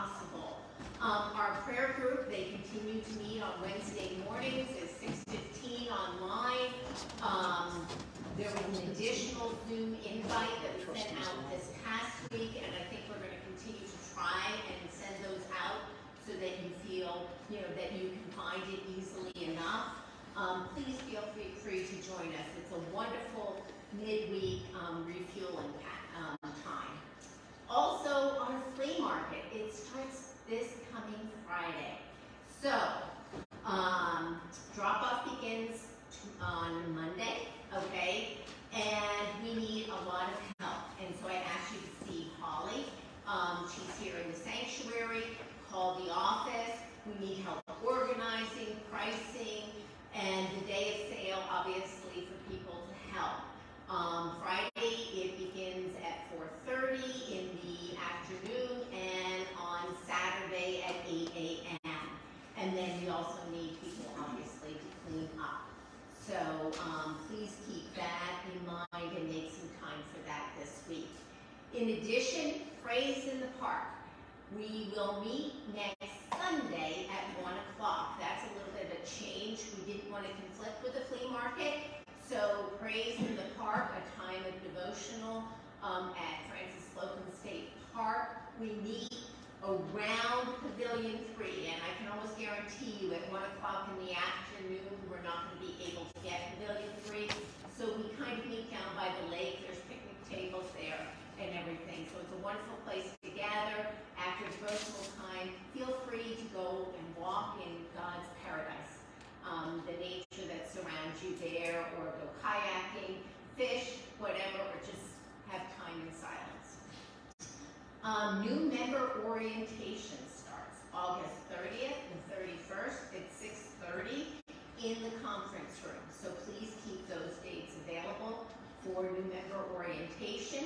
possible. Um, our prayer group, they continue to meet on Wednesday mornings at 6.15 online. Um, there was an additional Zoom invite that we sent out this past week, and I think we're going to continue to try and send those out so that you feel, you know, that you can find it easily enough. Um, please feel free, free to join us. It's a wonderful midweek um, refueling. Also, our flea market, it starts this coming Friday. So, um, drop off begins on Monday, okay? And we need a lot of help. And so I asked you to see Holly. Um, she's here in the sanctuary. Call the office. We need help organizing, pricing, and the day of sale, obviously, for people to help. Um, Friday, it begins at 4.30 And then we also need people, obviously, to clean up. So um, please keep that in mind and make some time for that this week. In addition, Praise in the Park. We will meet next Sunday at 1 o'clock. That's a little bit of a change. We didn't want to conflict with the flea market. So Praise in the Park, a time of devotional um, at Frances Slocum State Park. We meet around Pavilion 3, and I can almost guarantee you at 1 o'clock in the afternoon, we're not going to be able to get Pavilion 3. So we kind of meet down by the lake. There's picnic tables there and everything. So it's a wonderful place to gather after devotional time. Feel free to go and walk in God's paradise. Um, the nature that surrounds you there, or go kayaking, fish, whatever, or just have time in silence. Um, new member orientation starts August 30th and 31st at 6.30 in the conference room. So please keep those dates available for new member orientation.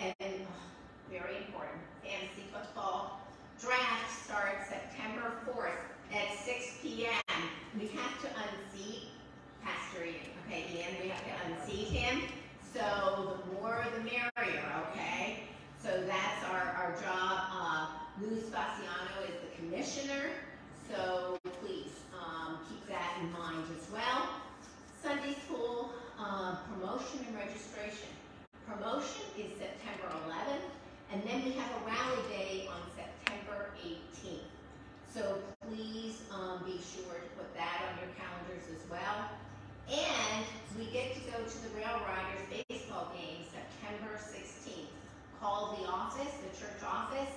And oh, very important, fantasy football draft starts September 4th at 6 p.m. We have to unseat Pastor Ian. Okay, Ian, we have to unseat him. So the more the merrier, okay? So that's our, our job. Uh, Lou is the commissioner. So please um, keep that in mind as well. Sunday school um, promotion and registration. Promotion is September 11th, and then we have a rally day on September 18th. So please um, be sure to put that on your calendars as well. And we get to go to the Rail Riders baseball game September 16th. Call the office, the church office,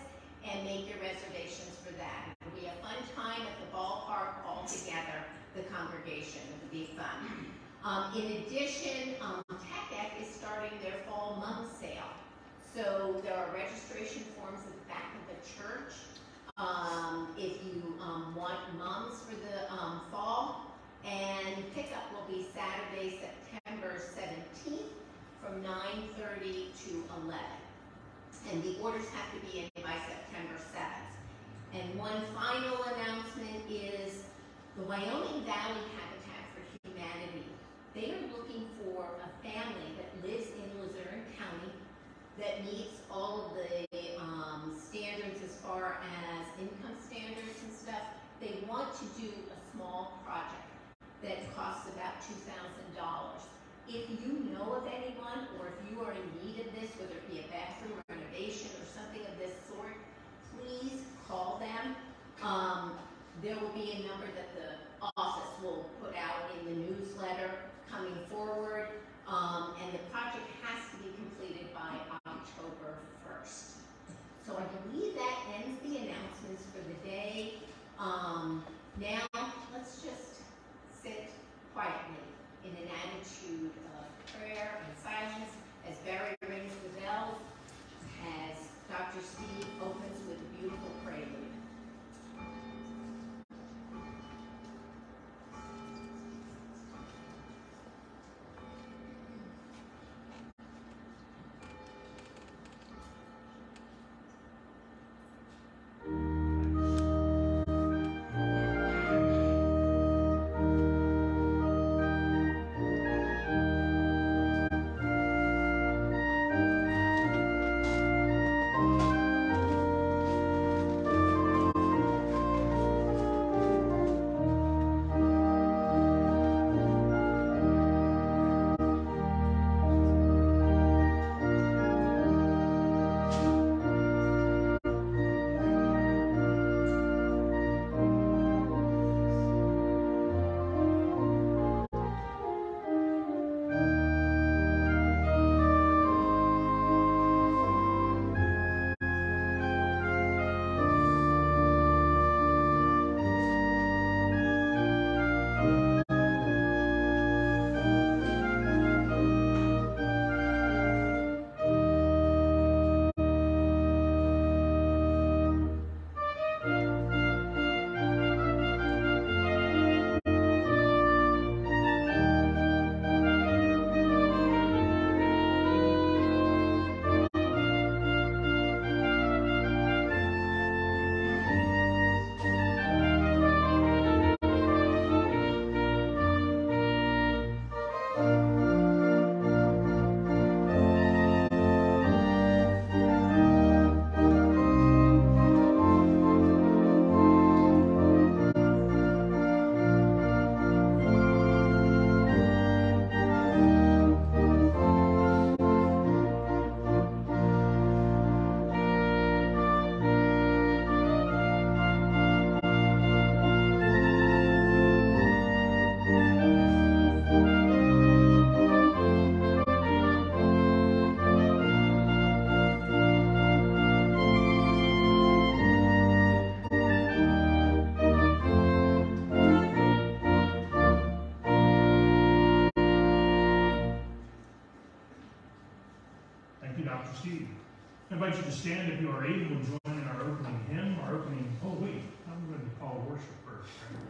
and make your reservations for that. It'll be a fun time at the ballpark all together, the congregation. It'll be fun. Um, in addition, um, TechEck is starting their fall mum sale. So there are registration forms at the back of the church. Um, if you um, want mums for the um, fall, and pickup will be Saturday, September 17th from 9.30 to 11. And the orders have to be in by September 7th. And one final announcement is the Wyoming Valley Habitat for Humanity. They are looking for a family that lives in Luzerne County that meets all of the um, standards as far as income standards and stuff. They want to do a small project that costs about $2,000. If you know of anyone or if you are in need of this, whether it be a bathroom renovation or something of this sort, please call them. Um, there will be a number that the office will put out in the newsletter coming forward. Um, and the project has to be completed by October 1st. So I believe that ends the announcements for the day. Um, now, let's just sit quietly in an attitude of prayer and silence as Barry rings the bells, as Dr. Steve opens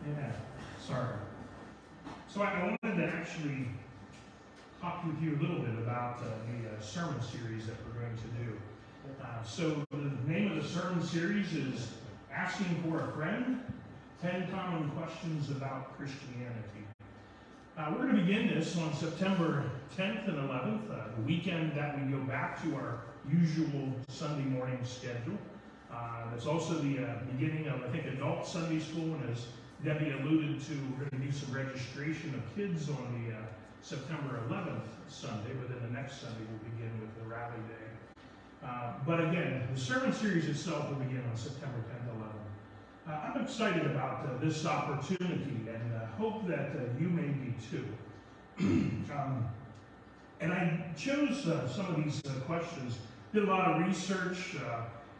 Yeah, sorry. So I wanted to actually talk with you a little bit about uh, the uh, sermon series that we're going to do. Uh, so the name of the sermon series is Asking for a Friend, 10 Common Questions About Christianity. Uh, we're going to begin this on September 10th and 11th, uh, the weekend that we go back to our usual Sunday morning schedule. Uh, that's also the uh, beginning of, I think, adult Sunday school, and as Debbie alluded to, we're going to do some registration of kids on the uh, September 11th Sunday, but then the next Sunday we'll begin with the rally day. Uh, but again, the sermon series itself will begin on September 10th, 11th. Uh, I'm excited about uh, this opportunity and hope that you may be too. um, and I chose some of these questions, did a lot of research,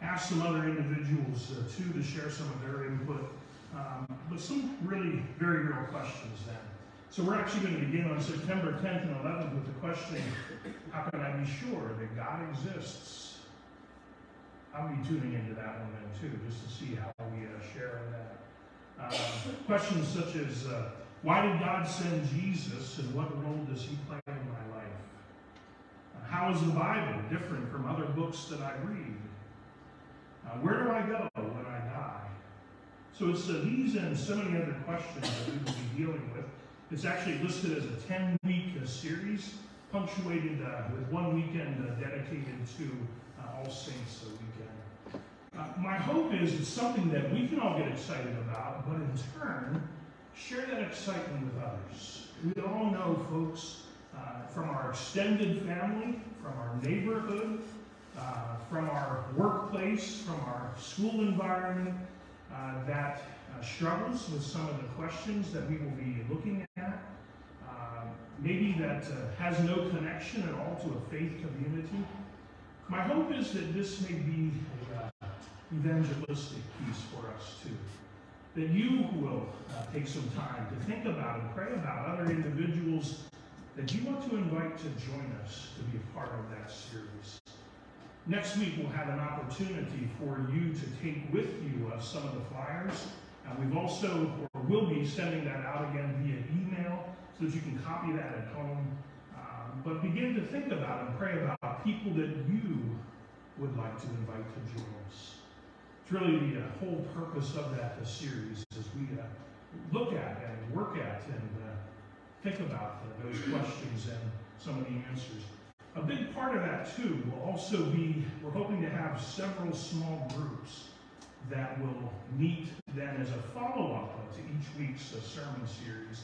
asked some other individuals too to share some of their input, um, but some really very real questions then. So we're actually going to begin on September 10th and 11th with the question, how can I be sure that God exists? I'll be tuning into that one then too, just to see how we uh, share in that. Uh, questions such as, uh, why did God send Jesus and what role does he play in my life? Uh, how is the Bible different from other books that I read? Uh, where do I go when I die? So it's uh, these and so many other questions that we will be dealing with. It's actually listed as a 10-week uh, series, punctuated uh, with one weekend uh, dedicated to All Saints weekend. My hope is it's something that we can all get excited about, but in turn, share that excitement with others. We all know folks uh, from our extended family, from our neighborhood, from our workplace, from our school environment, that uh, struggles with some of the questions that we will be looking at. Uh, maybe that uh, has no connection at all to a faith community. My hope is that this may be an uh, evangelistic piece for us too. That you will uh, take some time to think about and pray about other individuals that you want to invite to join us to be a part of that series. Next week, we'll have an opportunity for you to take with you uh, some of the flyers And we've also, or will be, sending that out again via email so that you can copy that at home. Um, but begin to think about and pray about people that you would like to invite to join us. It's really the uh, whole purpose of that uh, series as we uh, look at and work at and uh, think about those questions and some of the answers. A big part of that, too, will also be we're hoping to have several small groups that will meet then as a follow-up to each week's uh, sermon series.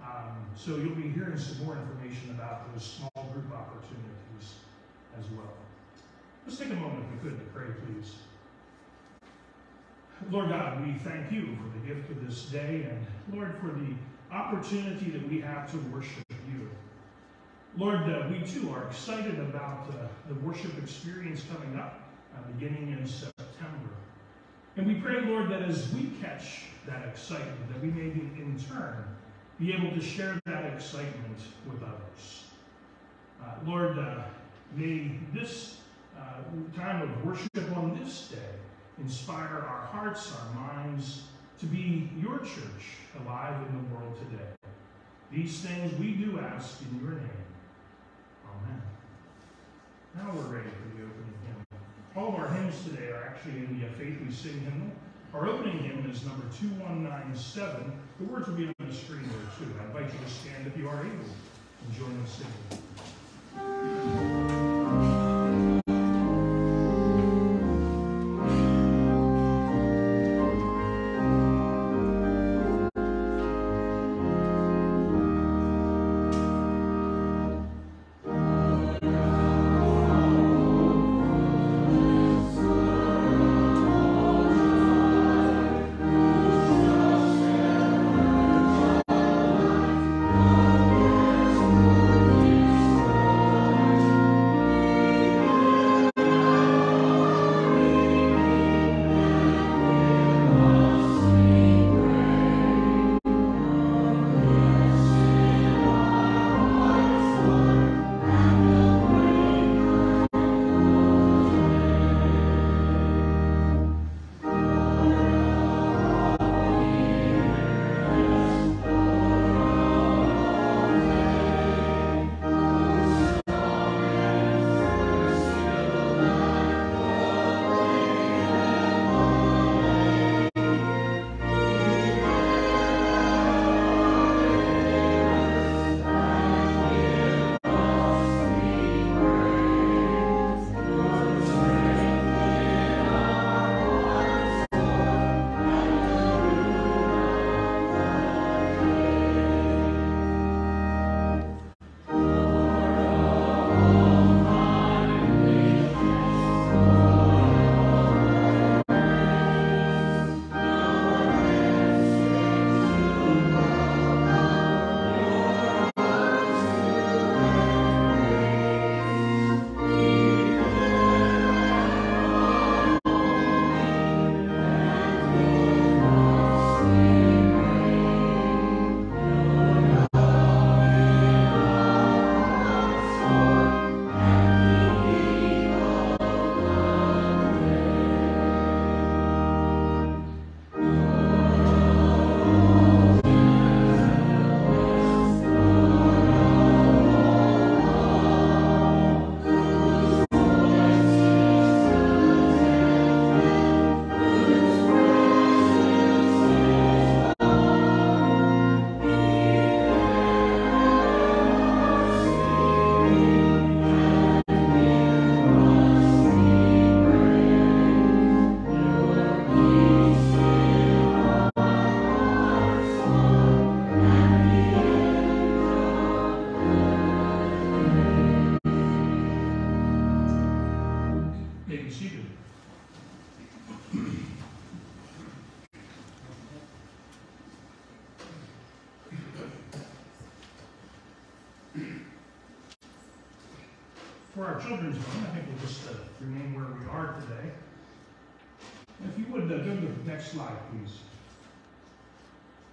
Um, so you'll be hearing some more information about those small group opportunities as well. Let's take a moment, if we could, to pray, please. Lord God, we thank you for the gift of this day and, Lord, for the opportunity that we have to worship you. Lord, uh, we too are excited about uh, the worship experience coming up, uh, beginning in September. And we pray, Lord, that as we catch that excitement, that we may in turn be able to share that excitement with others. Uh, Lord, uh, may this uh, time of worship on this day inspire our hearts, our minds to be your church alive in the world today. These things we do ask in your name. Oh, Amen. Now we're ready for the opening hymn. All of our hymns today are actually in the uh, Faith We Sing hymnal. Our opening hymn is number 2197. The words will be on the screen there too. I invite you to stand if you are able and join us singing.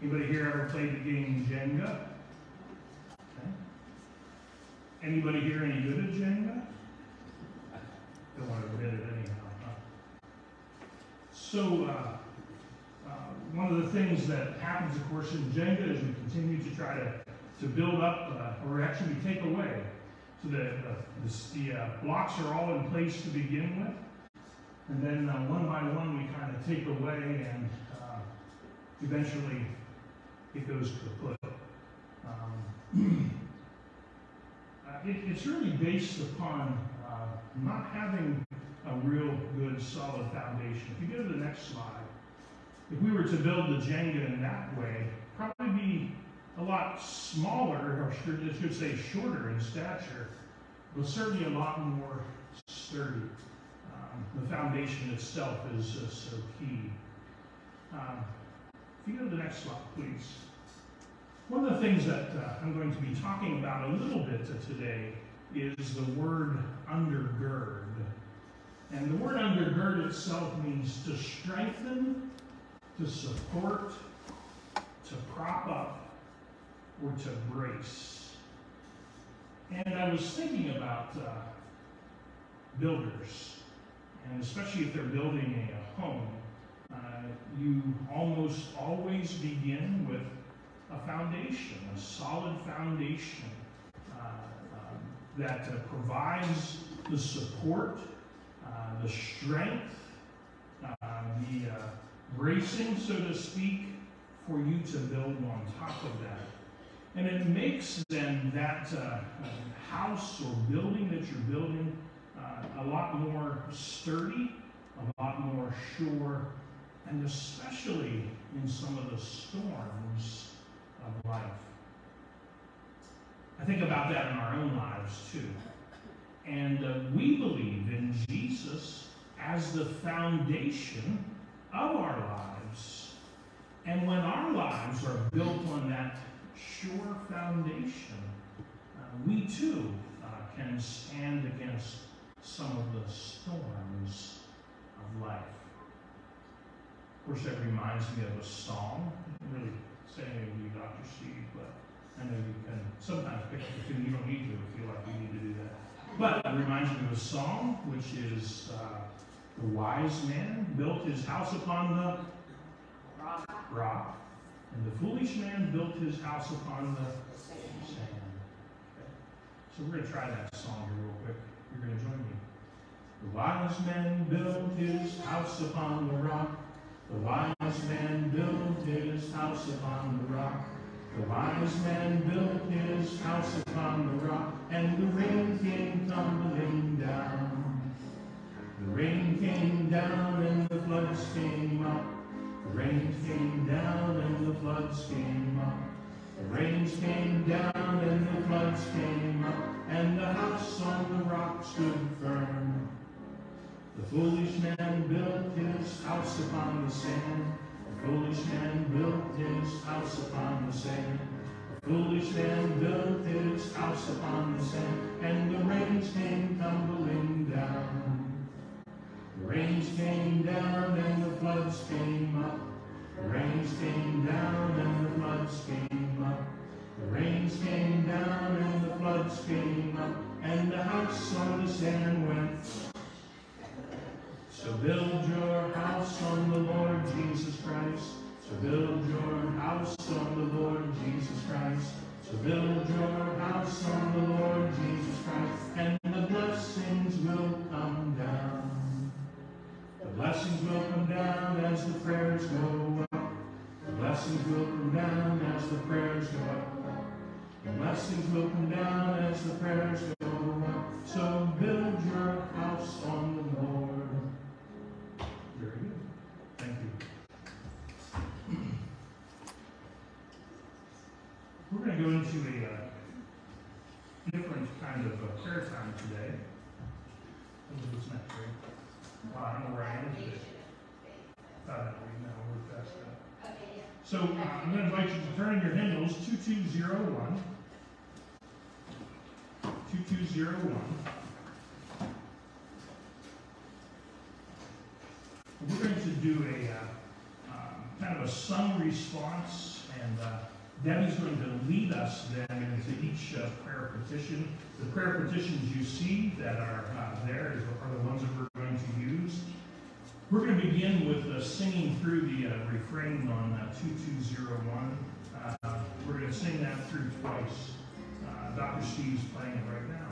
Anybody here ever played the game Jenga? Okay. Anybody here any good at Jenga? Don't want to admit it anyhow, huh? So, uh, uh, one of the things that happens, of course, in Jenga is we continue to try to, to build up, uh, or actually take away. So the, the, the uh, blocks are all in place to begin with. And then uh, one by one, we kind of take away, and uh, eventually it goes kaput. Um, uh, it, it's really based upon uh, not having a real good solid foundation. If you go to the next slide, if we were to build the Jenga in that way, probably be a lot smaller, or I should say shorter in stature, but certainly a lot more sturdy. Um, the foundation itself is uh, so key. Um, if you go to the next slide, please. One of the things that uh, I'm going to be talking about a little bit today is the word undergird. And the word undergird itself means to strengthen, to support, to prop up, or to brace. And I was thinking about uh, builders, and especially if they're building a home, uh, you almost always begin with a foundation, a solid foundation uh, um, that uh, provides the support, uh, the strength, uh, the uh, bracing, so to speak, for you to build on top of that. And it makes then that uh, house or building that you're building uh, a lot more sturdy, a lot more sure, and especially in some of the storms of life. I think about that in our own lives too. And uh, we believe in Jesus as the foundation of our lives. And when our lives are built on that sure foundation, uh, we too uh, can stand against some of the storms of life. Course, that reminds me of a song. I'm really saying to you, Dr. Steve, but I know you can sometimes pick the. You don't need to feel like you need to do that. But it reminds me of a song, which is uh, The Wise Man Built His House Upon the Rock. Rock, and the foolish man built his house upon the sand. Okay. So we're going to try that song here real quick. You're going to join me. The wise man built his house upon the rock. The wise man built his house upon the rock. The wise man built his house upon the rock, and the rain came tumbling down. The rain came down, and the floods came up. The rain came down, and the floods came up. The rains came down, and the floods came up, and the house on the rock stood firm. The foolish man built his house upon the sand. The foolish man built his house upon the sand. The foolish man built his house upon the sand, and the rains came tumbling down. The rains came down, and the floods came up. The rains came down, and the floods came up. The rains came down, and the floods came up, and the house on the sand went so build your house on the Lord Jesus Christ. So build your house on the Lord Jesus Christ. So build your house on the Lord Jesus Christ, and the blessings will come down. The blessings will come down as the prayers go up. The blessings will come down as the prayers go up. The blessings will come down as the prayers go up. So build your house on the Lord. We're going to go into a uh, different kind of uh, prayer time today. Well, I don't know where I am today. Uh, no, we're past that. So uh, I'm going to invite you to turn in your hymnals 2201. 2201. We're going to do a uh, um, kind of a sun response and uh, Debbie's going to lead us then into each uh, prayer petition. The prayer petitions you see that are uh, there is- are the ones that we're going to use. We're going to begin with uh, singing through the uh, refrain on uh, 2201. Uh, We're going to sing that through twice. Dr. Steve's playing it right now.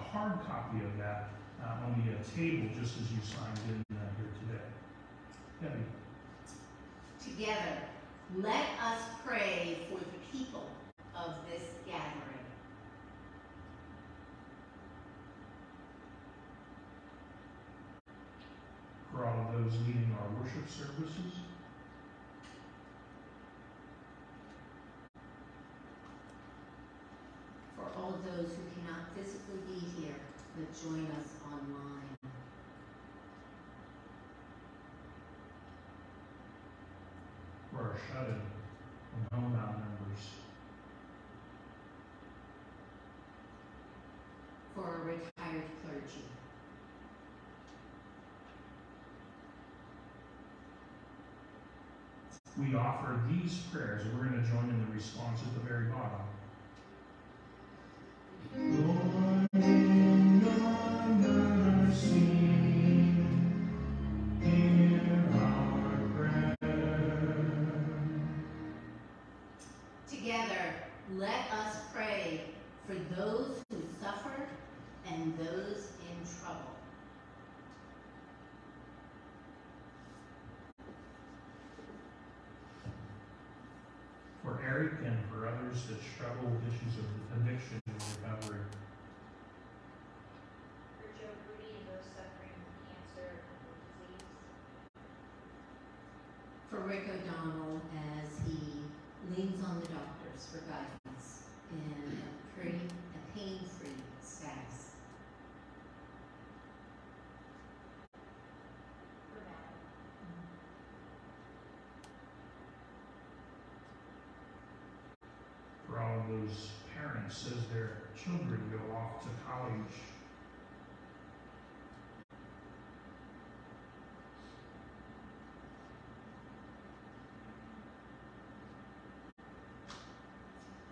Hard copy of that uh, on the uh, table just as you signed in uh, here today. Debbie. Together, let us pray for the people of this gathering. for all of those leading our worship services. For all of those who cannot physically be here, but join us online. for our shut-in and homebound members, For our retired clergy. we offer these prayers, and we're going to join in the response at the very bottom.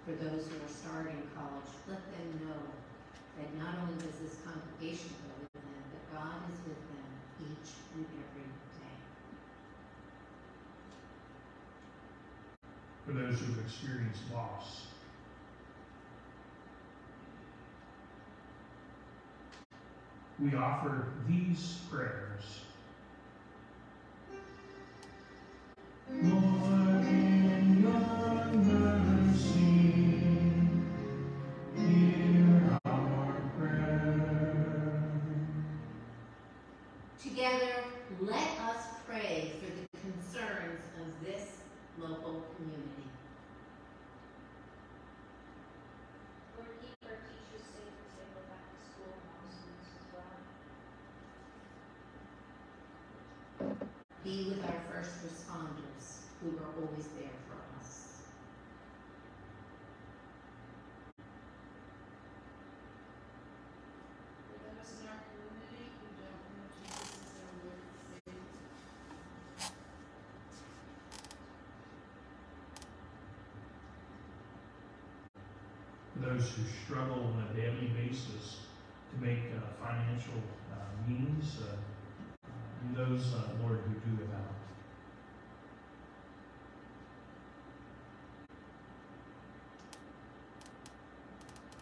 For those who are starting college, let them know that not only does this congregation go with them, but God is with them each and every day. For those who've experienced loss. We offer these prayers. Those who struggle on a daily basis to make uh, financial uh, means, uh, and those, uh, Lord, who do without.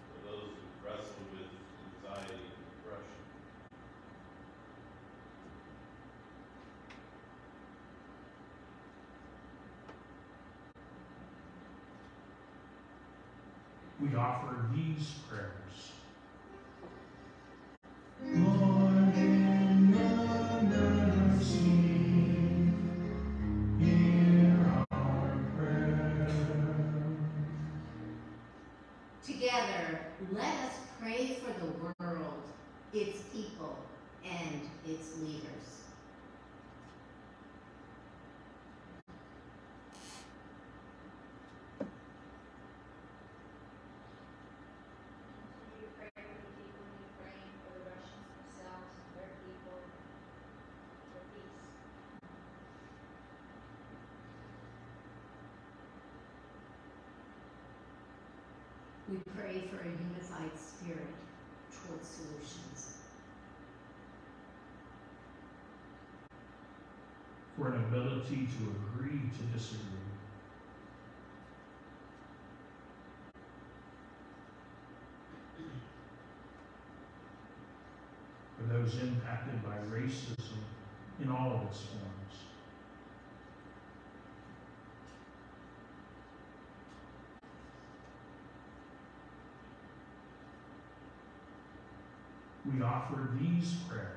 For those who wrestle with anxiety and depression. We offer these prayers. We pray for a unified spirit towards solutions. For an ability to agree to disagree. For those impacted by racism in all of its forms. We offer these prayers.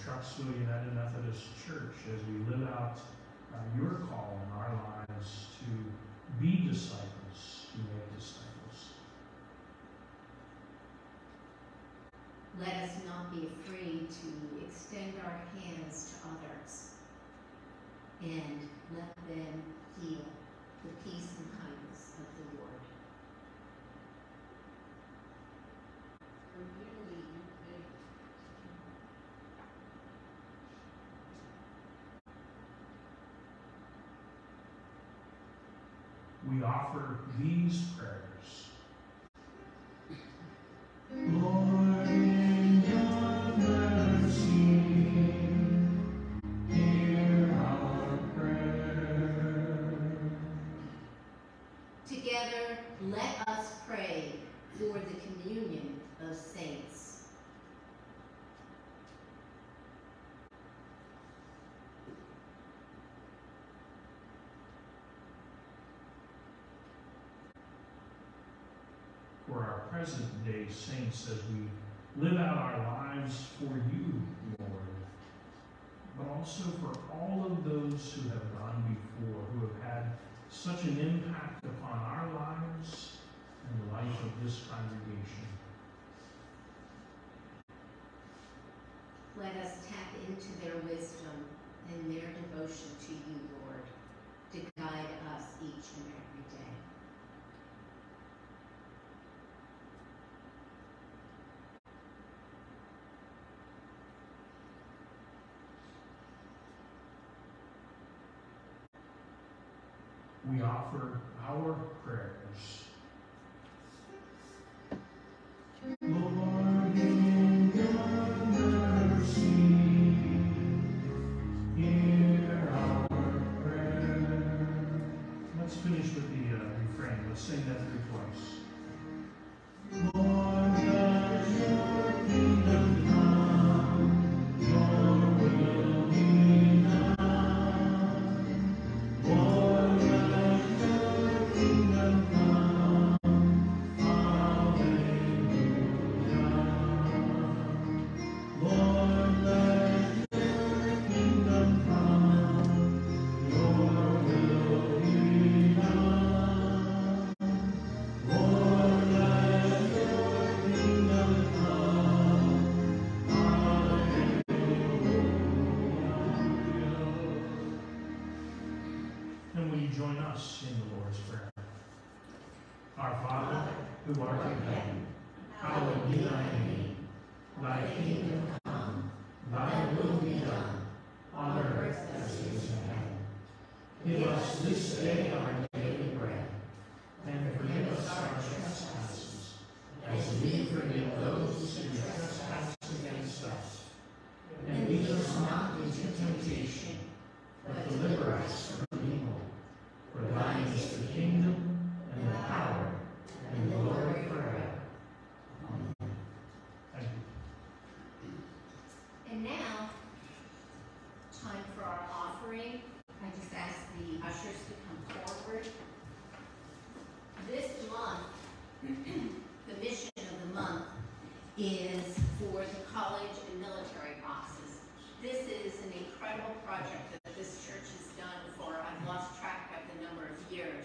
Trucksville United Methodist Church, as we live out uh, your call in our lives to be disciples, to make disciples. Let us not be afraid to extend our hands to others and let them feel the peace and kindness of the Lord. For unity in faith. we offer these prayers. Saints as we live out our lives for you, Lord, but also for all of those who have gone before, who have had such an impact upon our lives and the life of this congregation. Let us tap into their wisdom and their devotion to you, Lord, to guide us each and every day. We offer our prayers. For the college and military boxes. This is an incredible project that this church has done for, I've lost track of the number of years.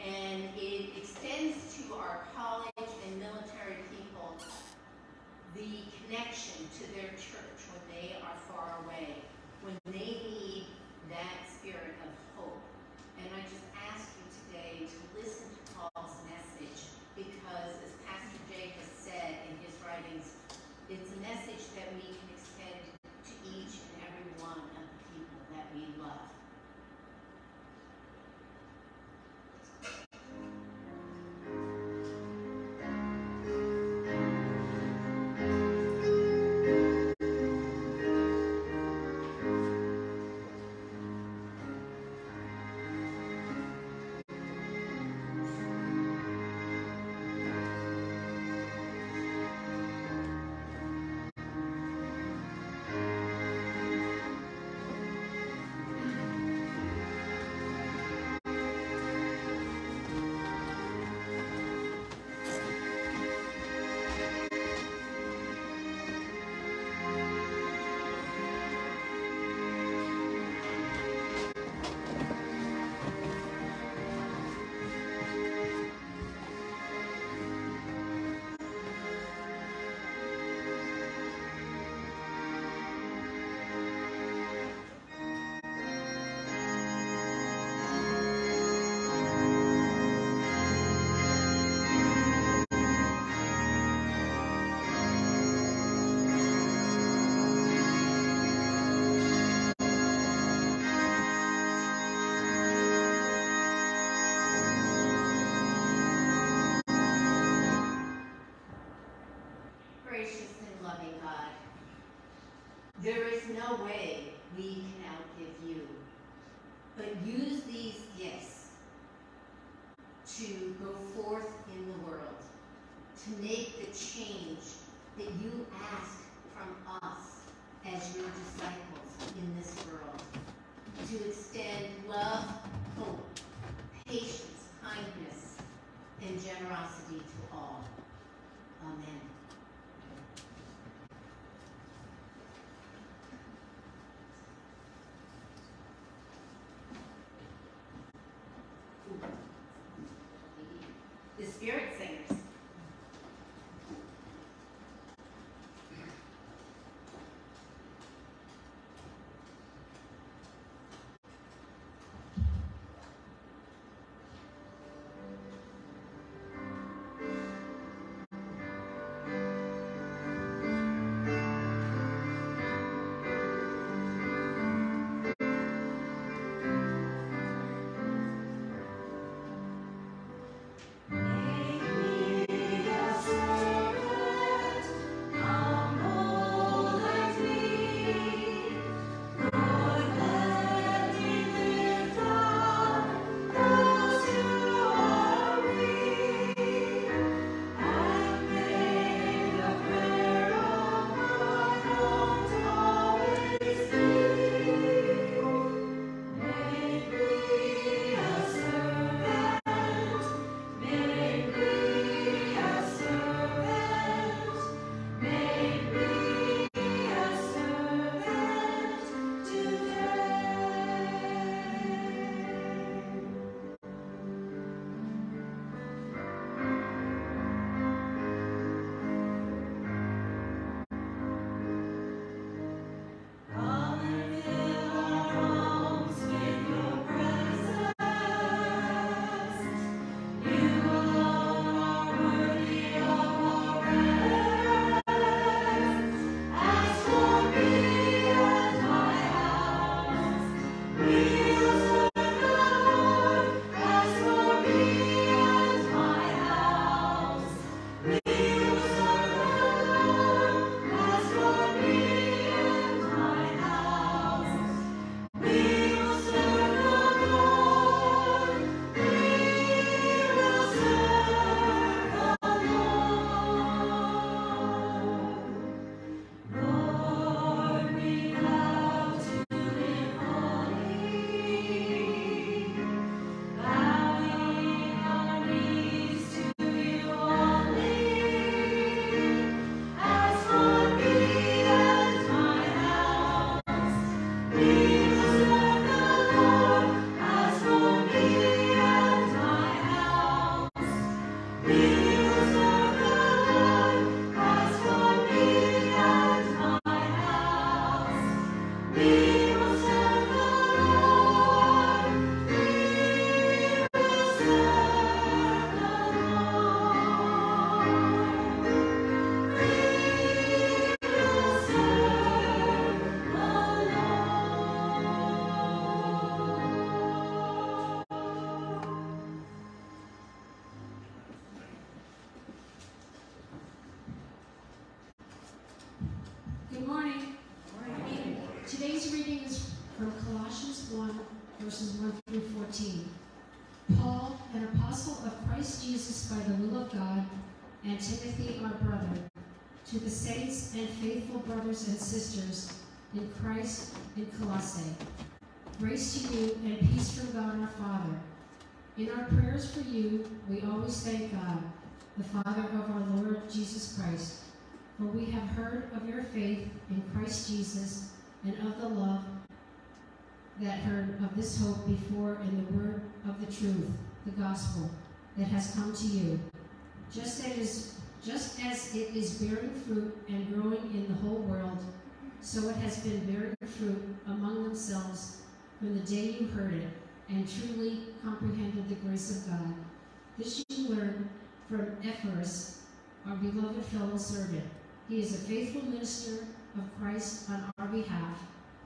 And it extends to our college and military people the connection to their church when they are far away, there is no way we can outgive you, but use these gifts to go forth in the world, to make the change that you ask from us as your disciples in this world, to extend love, hope, patience, kindness, and generosity to all. Amen. verses 1 through 14. Paul, an apostle of Christ Jesus by the will of God, and Timothy, our brother, to the saints and faithful brothers and sisters in Christ in Colossae. Grace to you and peace from God our Father. In our prayers for you, we always thank God, the Father of our Lord Jesus Christ, for we have heard of your faith in Christ Jesus and of the love that heard of this hope before in the word of the truth, the gospel, that has come to you. Just as, just as it is bearing fruit and growing in the whole world, so it has been bearing fruit among themselves from the day you heard it and truly comprehended the grace of God. This you learned from Epaphras, our beloved fellow servant. He is a faithful minister of Christ on our behalf,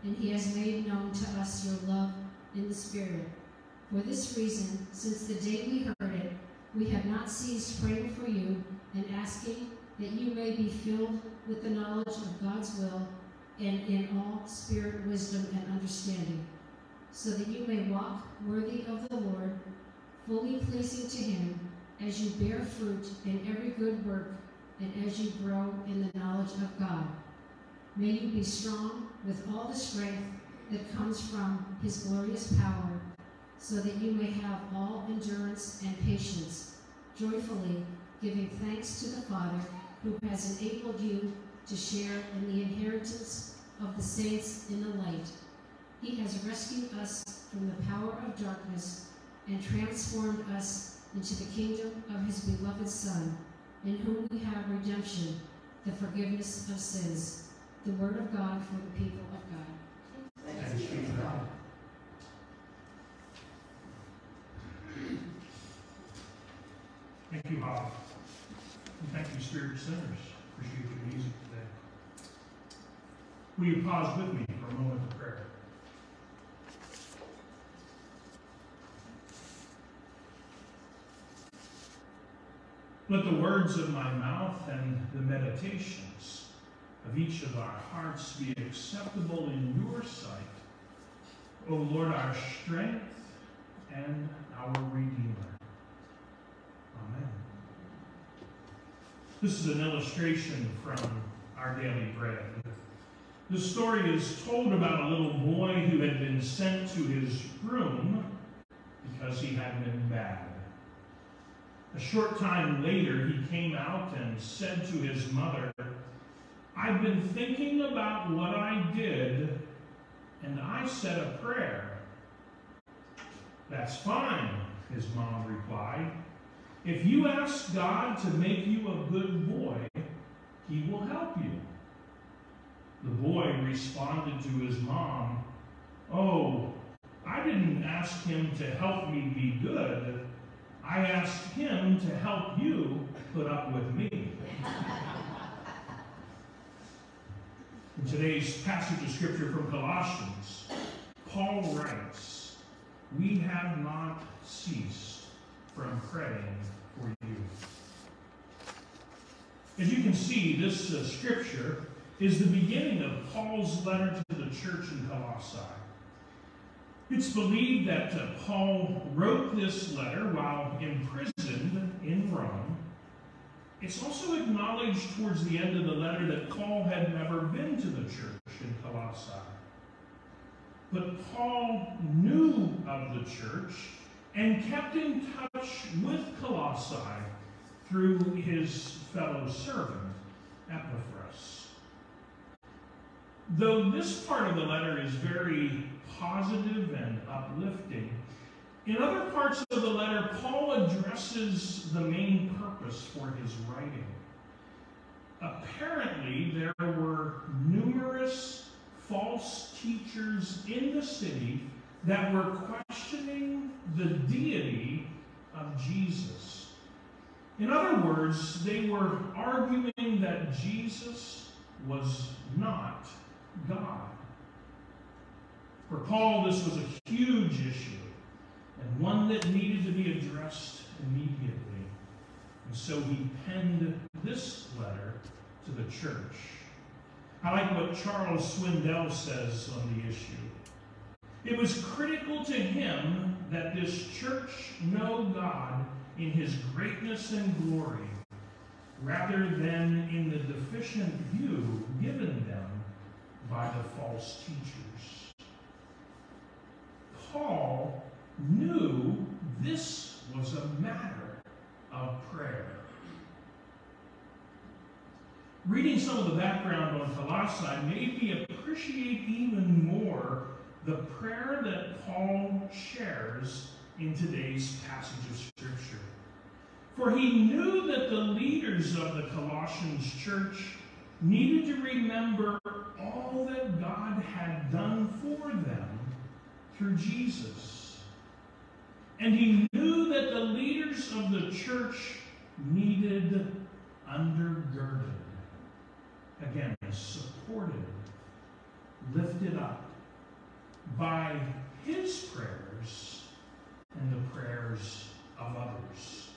and he has made known to us your love in the Spirit. For this reason, since the day we heard it, we have not ceased praying for you and asking that you may be filled with the knowledge of God's will and in all spirit, wisdom, and understanding, so that you may walk worthy of the Lord, fully pleasing to him, as you bear fruit in every good work and as you grow in the knowledge of God. May you be strong with all the strength that comes from his glorious power, so that you may have all endurance and patience, joyfully giving thanks to the Father who has enabled you to share in the inheritance of the saints in the light. He has rescued us from the power of darkness and transformed us into the kingdom of his beloved Son, in whom we have redemption, the forgiveness of sins. The word of God for the people of God. Thanks be to God. Thank you, Bob. And thank you, Spirit Singers. Appreciate your music today. Will you pause with me for a moment of prayer? Let the words of my mouth and the meditations of each of our hearts be acceptable in your sight, O Lord, our strength and our Redeemer. Amen. This is an illustration from our daily bread. The story is told about a little boy who had been sent to his room because he had been bad. A short time later, he came out and said to his mother, I've been thinking about what I did, and I said a prayer. That's fine, his mom replied. If you ask God to make you a good boy, he will help you. The boy responded to his mom, Oh, I didn't ask him to help me be good. I asked him to help you put up with me. In today's passage of scripture from Colossians, Paul writes, We have not ceased from praying for you. As you can see, this uh, scripture is the beginning of Paul's letter to the church in Colossae. It's believed that uh, Paul wrote this letter while imprisoned in Rome. It's also acknowledged towards the end of the letter that Paul had never been to the church in Colossae. But Paul knew of the church and kept in touch with Colossae through his fellow servant, Epaphras. Though this part of the letter is very positive and uplifting, in other parts of the letter, Paul addresses the main purpose for his writing. Apparently, there were numerous false teachers in the city that were questioning the deity of Jesus. In other words, they were arguing that Jesus was not God. For Paul, this was a huge issue and one that needed to be addressed immediately. And so he penned this letter to the church. I like what Charles Swindoll says on the issue. It was critical to him that this church know God in his greatness and glory, rather than in the deficient view given them by the false teachers. Paul knew this was a matter of prayer. Reading some of the background on Colossae made me appreciate even more the prayer that Paul shares in today's passage of Scripture. For he knew that the leaders of the Colossians church needed to remember all that God had done for them through Jesus. And he knew that the leaders of the church needed undergirded. Again, supported, lifted up by his prayers and the prayers of others.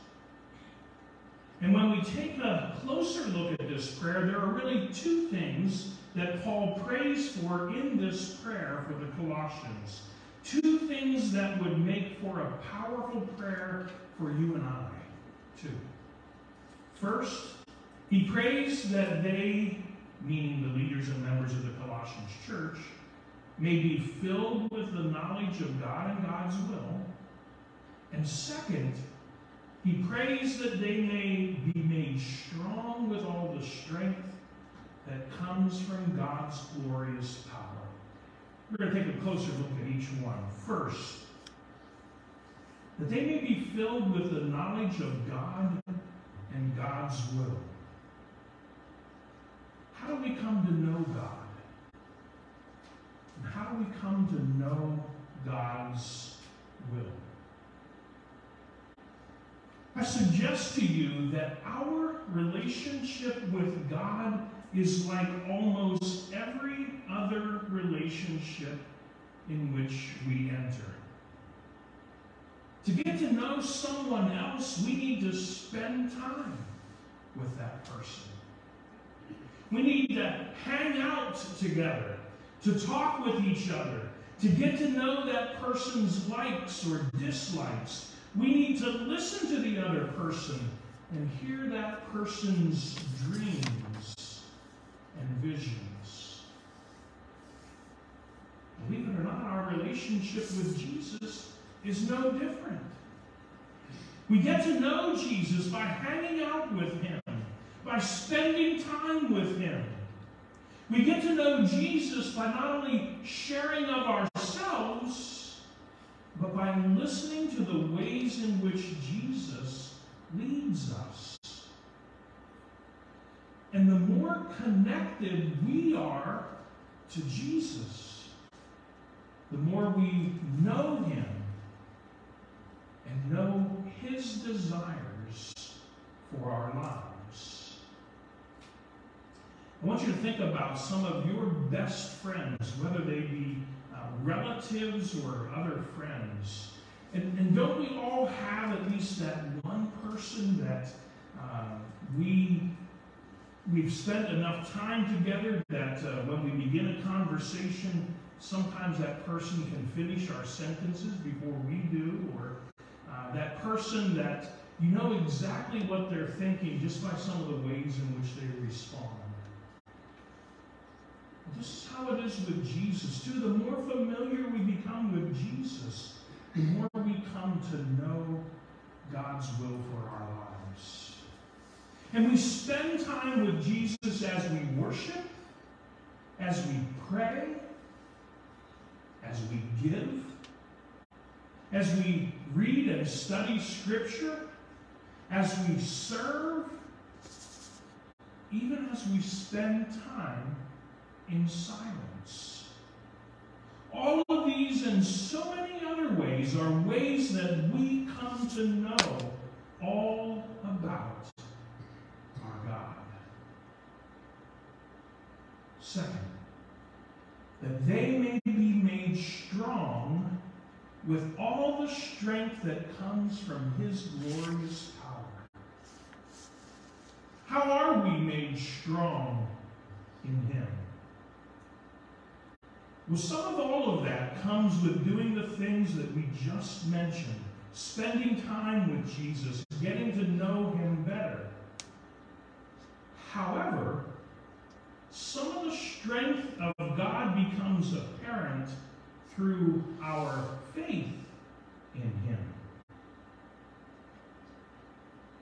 And when we take a closer look at this prayer, there are really two things that Paul prays for in this prayer for the Colossians. Two things that would make for a powerful prayer for you and I, too. First, he prays that they, meaning the leaders and members of the Colossians church, may be filled with the knowledge of God and God's will. And second, he prays that they may be made strong with all the strength that comes from God's glorious power. We're going to take a closer look at each one. First, that they may be filled with the knowledge of God and God's will. How do we come to know God? And how do we come to know God's will? I suggest to you that our relationship with God is like almost every other relationship in which we enter. To get to know someone else, we need to spend time with that person. We need to hang out together, to talk with each other, to get to know that person's likes or dislikes. We need to listen to the other person and hear that person's dreams and visions. Believe it or not, our relationship with Jesus is no different. We get to know Jesus by hanging out with him, by spending time with him. We get to know Jesus by not only sharing of ourselves, but by listening to the ways in which Jesus leads us. And the more connected we are to Jesus, the more we know him and know his desires for our lives. I want you to think about some of your best friends, whether they be uh, relatives or other friends. And, and, don't we all have at least that one person that uh, we we've spent enough time together that uh, when we begin a conversation, sometimes that person can finish our sentences before we do, or uh, that person that you know exactly what they're thinking just by some of the ways in which they respond. This is how it is with Jesus, too. The more familiar we become with Jesus, the more we come to know God's will for our lives. And we spend time with Jesus as we worship, as we pray, as we give, as we read and study Scripture, as we serve, even as we spend time in silence. All of these and so many other ways are ways that we come to know all about our God. Second, that they may strong with all the strength that comes from his glorious power. How are we made strong in him? Well, some of all of that comes with doing the things that we just mentioned, spending time with Jesus, getting to know him better. However, some of the strength of God becomes apparent through our faith in Him.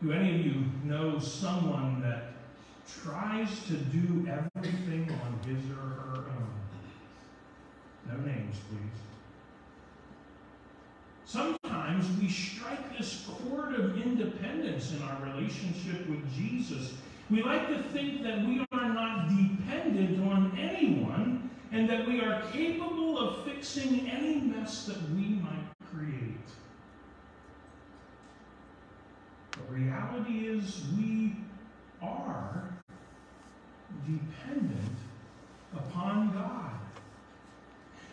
Do any of you know someone that tries to do everything on his or her own? No names, please. Sometimes we strike this chord of independence in our relationship with Jesus. We like to think that we are not dependent on anyone and that we are capable of fixing any mess that we might create. The reality is we are dependent upon God.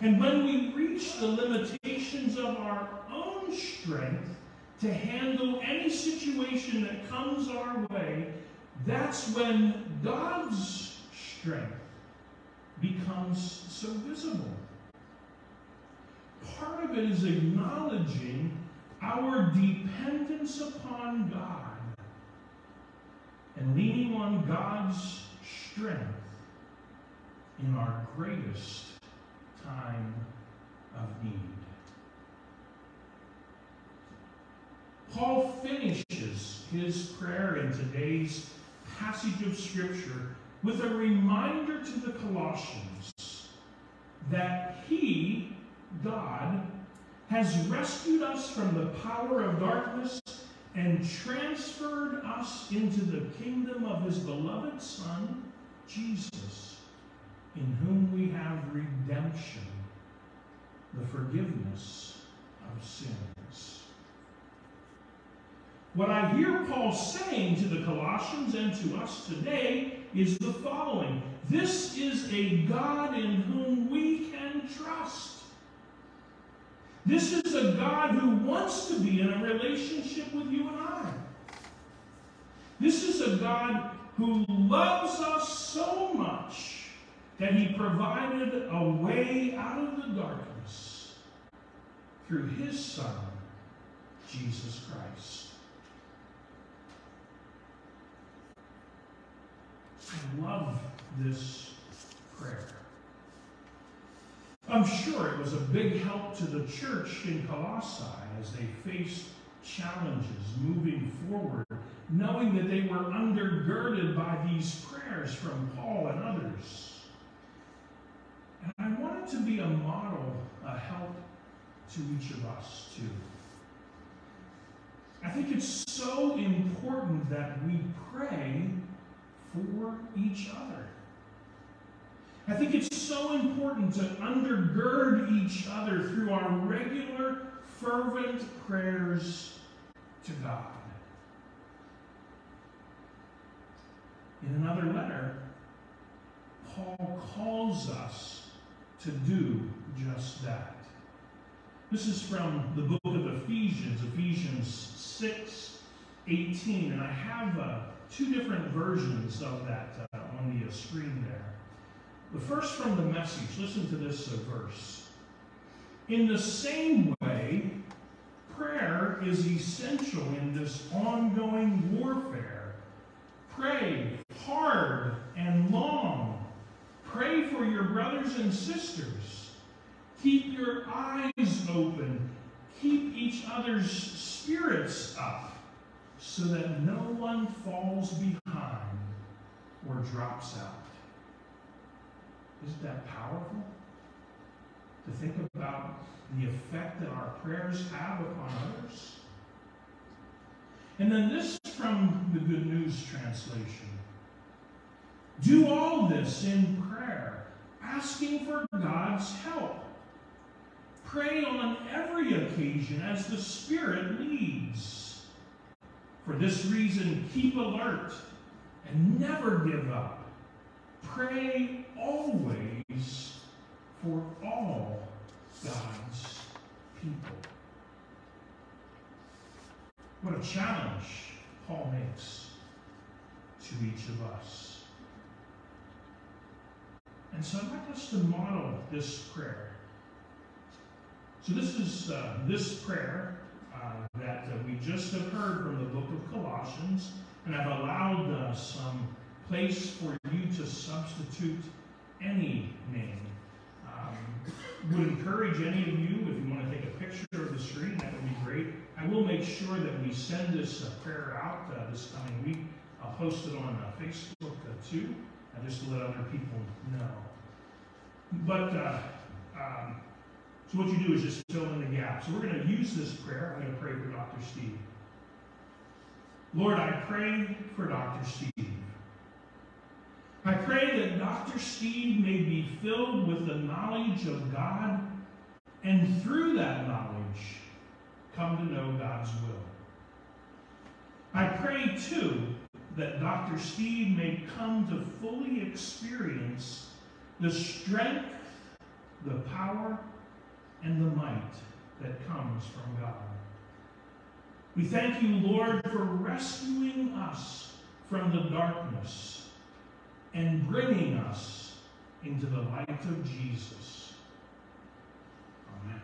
And when we reach the limitations of our own strength to handle any situation that comes our way, that's when God's strength becomes so visible. Part of it is acknowledging our dependence upon God and leaning on God's strength in our greatest time of need. Paul finishes his prayer in today's passage of Scripture with a reminder to the Colossians that he, God, has rescued us from the power of darkness and transferred us into the kingdom of his beloved Son, Jesus, in whom we have redemption, the forgiveness of sins. What I hear Paul saying to the Colossians and to us today is the following This is a God in whom we can trust. This is a God who wants to be in a relationship with you and I. This is a God who loves us so much that he provided a way out of the darkness through his Son, Jesus Christ. I love this prayer. I'm sure it was a big help to the church in Colossae as they faced challenges moving forward, knowing that they were undergirded by these prayers from Paul and others. And I want it to be a model, a help to each of us, too. I think it's so important that we pray for each other. I think it's so important to undergird each other through our regular, fervent prayers to God. In another letter, Paul calls us to do just that. This is from the book of Ephesians, Ephesians 6 18, and I have uh, two different versions of that uh, on the uh, screen there. The first from the message, listen to this uh, verse. In the same way, prayer is essential in this ongoing warfare. Pray hard and long. Pray for your brothers and sisters. Keep your eyes open. Keep each other's spirits up so that no one falls behind or drops out. Isn't that powerful? To think about the effect that our prayers have upon others. And then this from the Good News translation. Do all this in prayer, asking for God's help. Pray on every occasion as the Spirit leads. For this reason, keep alert and never give up. Pray always for all God's people. What a challenge Paul makes to each of us. And so I'd like us to model this prayer. So this is uh, this prayer uh, that uh, we just have heard from the book of Colossians, and I've allowed uh, some place for you to substitute any name. Um, would encourage any of you, if you want to take a picture of the screen, that would be great. I will make sure that we send this uh, prayer out uh, this coming week. I'll post it on Facebook too, just to let other people know. But um, so what you do is just fill in the gap. So we're going to use this prayer. I'm going to pray for Dr. Steve. Lord, I pray for Dr. Steve. I pray that Dr. Steve may be filled with the knowledge of God and through that knowledge come to know God's will. I pray too that Dr. Steve may come to fully experience the strength, the power, and the might that comes from God. We thank you, Lord, for rescuing us from the darkness and bringing us into the light of Jesus. Amen.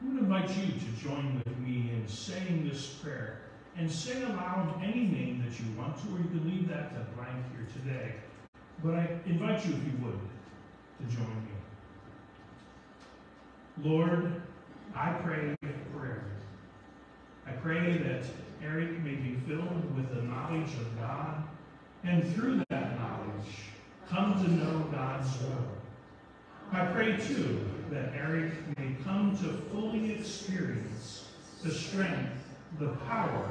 I would invite you to join with me in saying this prayer and say aloud any name that you want to, or you can leave that to blank here today. But I invite you, if you would, to join me. Lord, I pray for prayer. I pray that Eric may be filled with the knowledge of God, and through that knowledge, come to know God's will. I pray too that Eric may come to fully experience the strength, the power,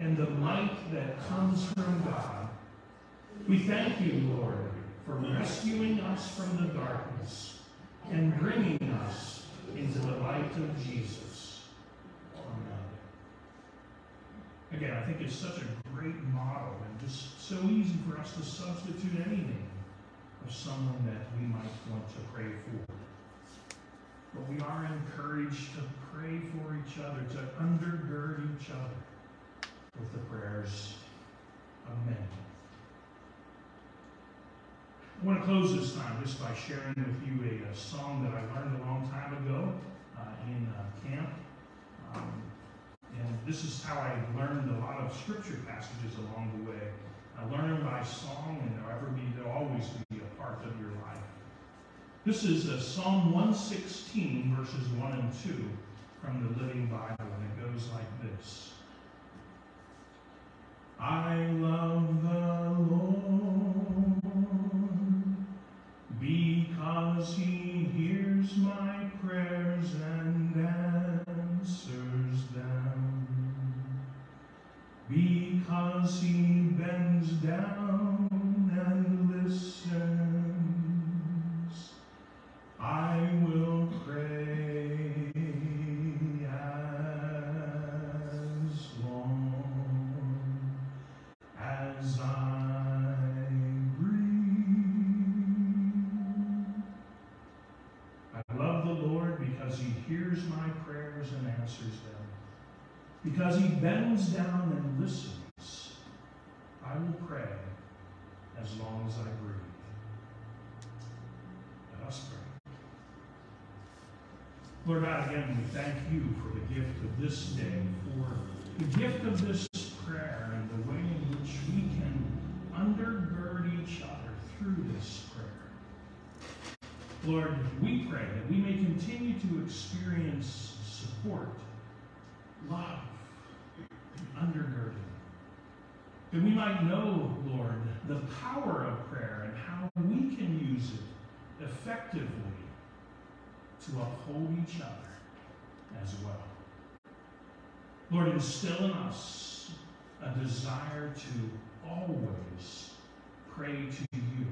and the might that comes from God. We thank you, Lord, for rescuing us from the darkness and bringing us into the light of Jesus. Amen. Again, I think it's such a great model and just so easy for us to substitute anything of someone that we might want to pray for. But we are encouraged to pray for each other, to undergird each other with the prayers of men. I want to close this time just by sharing with you a, a song that I learned a long time ago uh, in uh, camp. Um, and this is how I learned a lot of scripture passages along the way. I learned by song, and they'll ever be, they'll always be a part of your life. This is uh, Psalm 116, verses 1 and 2 from the Living Bible, and it goes like this. I love the Lord because he hears my prayers and answers them. Because he bends down and listens, this day, for the gift of this prayer and the way in which we can undergird each other through this prayer. Lord, we pray that we may continue to experience support, love, and undergirding. That we might know, Lord, the power of prayer and how we can use it effectively to uphold each other as well. Lord, instill in us a desire to always pray to you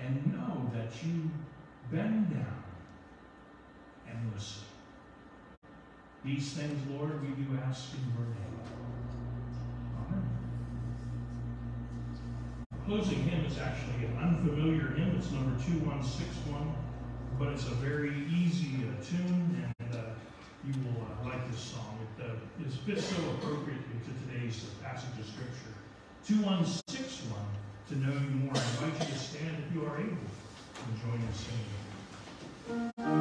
and know that you bend down and listen. These things, Lord, we do ask in your name. Amen. Closing hymn is actually an unfamiliar hymn. It's number 2161, but it's a very easy uh, tune, you will uh, like this song. It uh, is fits so appropriately to today's passage of Scripture. 2161, to know you more. I invite you to stand if you are able and join in singing.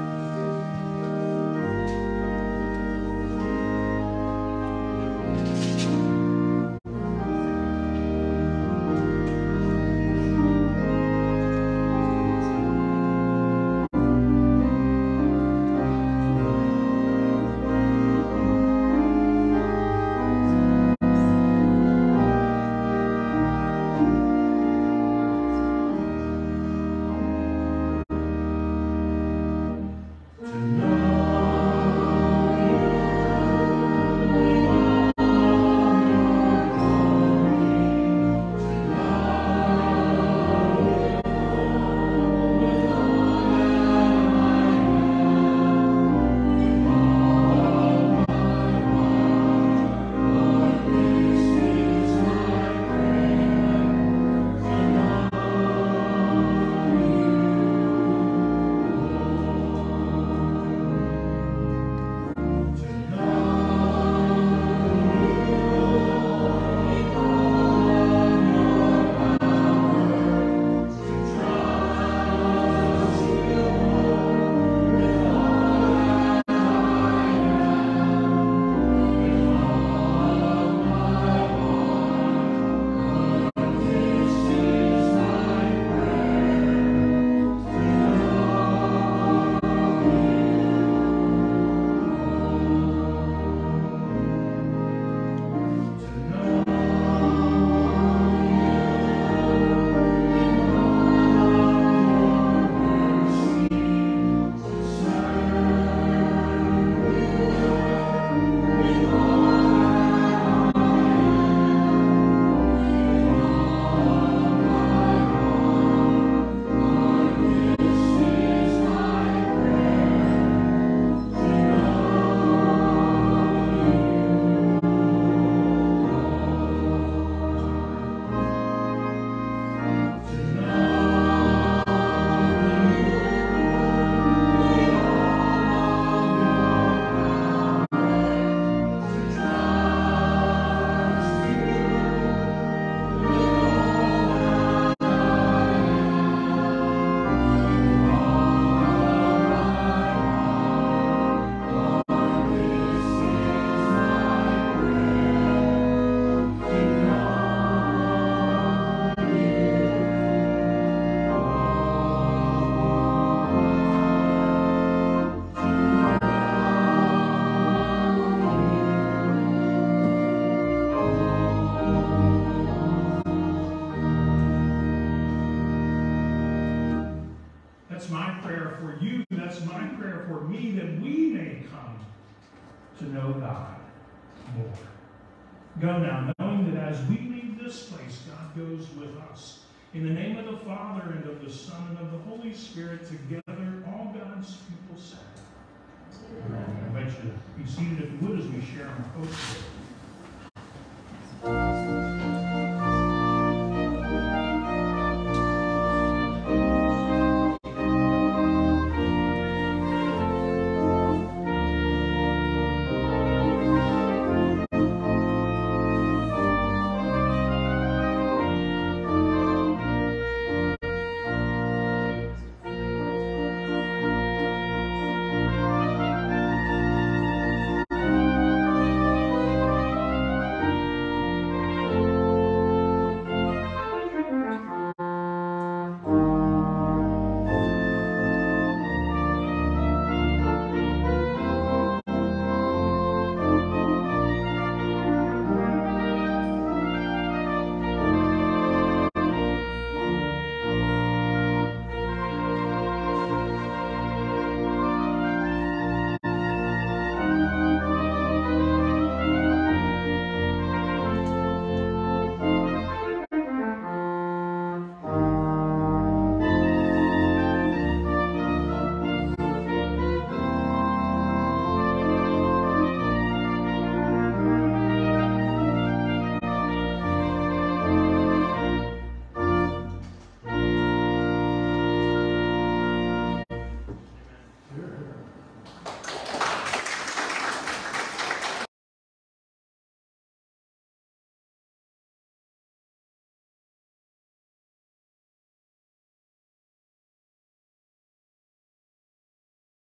Know God more. Go now, knowing that as we leave this place, God goes with us. In the name of the Father, and of the Son, and of the Holy Spirit, together, all God's people say. Amen. I invite you to be seated if you would as we share our hope today.